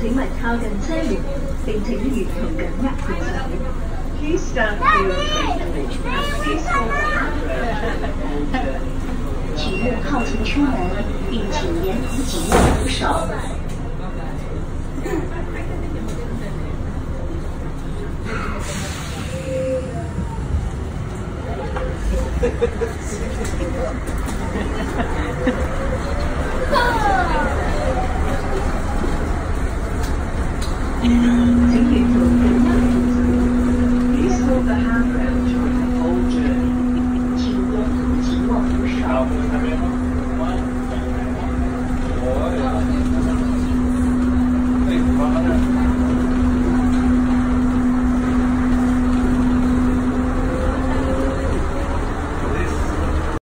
请勿靠近车门，并请沿途紧握扶手。Please stand clear of this door. 请勿靠近车门，并连同紧握扶手。